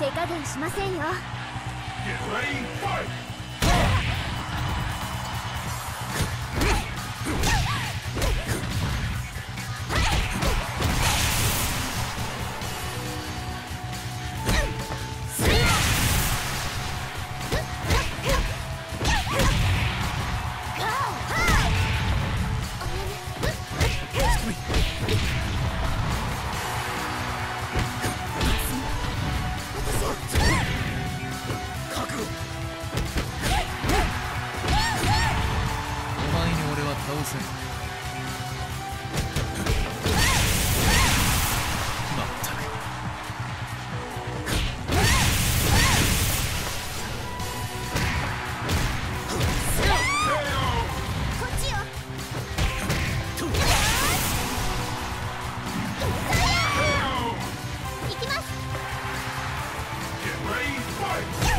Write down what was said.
手加減しませんよ。せんまったくきます。